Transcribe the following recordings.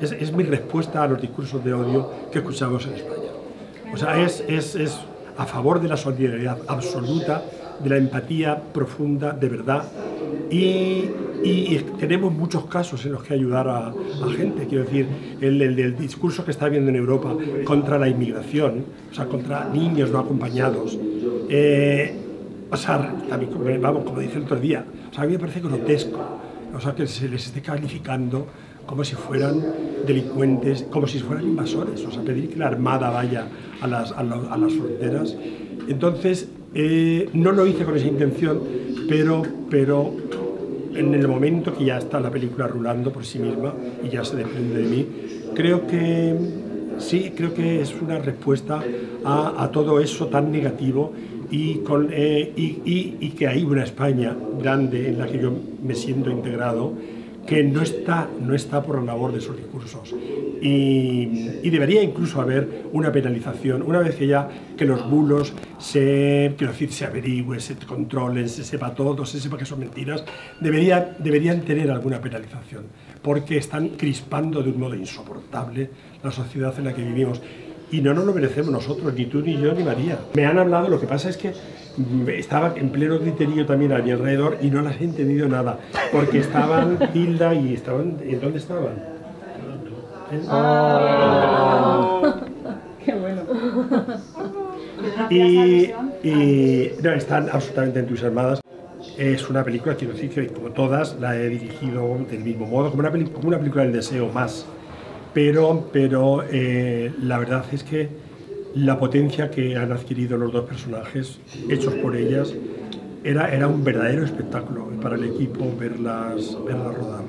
es, es, mi respuesta a los discursos de odio que escuchamos en España. O sea, es, es, es a favor de la solidaridad absoluta, de la empatía profunda, de verdad. Y, y, tenemos muchos casos en los que ayudar a, a gente. Quiero decir, el, el, el, discurso que está habiendo en Europa contra la inmigración, o sea, contra niños no acompañados. Eh, o sea, también, vamos, como dice el otro día, o sea, a mí me parece grotesco, o sea, que se les esté calificando como si fueran delincuentes, como si fueran invasores, o sea, pedir que la Armada vaya a las, a, las fronteras. Entonces, eh, no lo hice con esa intención, pero, pero en el momento que ya está la película rulando por sí misma y ya se depende de mí, creo que sí, creo que es una respuesta a, a todo eso tan negativo y, con, eh, y, y, y, que hay una España grande en la que yo me siento integrado que no está, no está por la labor de esos discursos. Y, y, debería incluso haber una penalización, una vez que ya que los bulos se, quiero decir, se averigüen, se controlen, se sepa todo, se sepa que son mentiras, debería, deberían tener alguna penalización, porque están crispando de un modo insoportable la sociedad en la que vivimos. Y no nos lo merecemos nosotros, ni tú, ni yo, ni María. Me han hablado, lo que pasa es que estaba en pleno criterio también a mi alrededor y no las he entendido nada, porque estaban Hilda y estaban... ¿En dónde estaban? Oh. ¡Qué bueno! Y, y no, están absolutamente entusiasmadas. Es una película, quiero decir que como todas, la he dirigido del mismo modo, como una, como una película del deseo más. Pero, pero eh, la verdad es que la potencia que han adquirido los dos personajes, hechos por ellas, era, era un verdadero espectáculo para el equipo verlas, verlas rodar.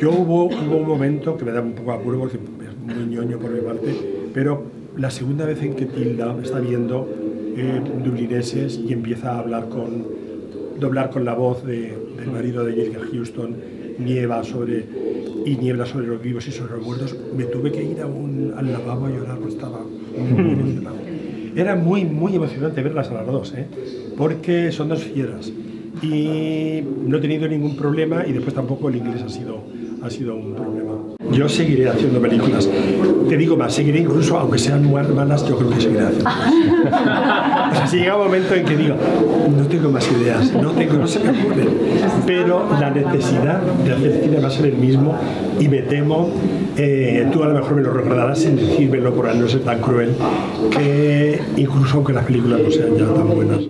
Yo hubo, hubo un momento que me da un poco apuro porque es muy ñoño por mi parte, pero la segunda vez en que Tilda está viendo eh, dublineses y empieza a hablar con, doblar con la voz de, del marido de Jessica Houston, nieva sobre y niebla sobre los vivos y sobre los muertos, me tuve que ir a un, al lavabo a llorar porque estaba. Era muy, muy emocionante verlas a las dos, ¿eh? porque son dos fieras. Y no he tenido ningún problema y después tampoco el inglés ha sido, ha sido un problema. Yo seguiré haciendo películas. Te digo más, seguiré incluso, aunque sean malas, yo creo que seguiré haciendo. O sea, si llega un momento en que digo, no tengo más ideas, no, tengo, no se me pero la necesidad de hacer cine va a ser el mismo y me temo, eh, tú a lo mejor me lo recordarás sin decírmelo por no ser tan cruel, que incluso aunque las películas no sean ya tan buenas,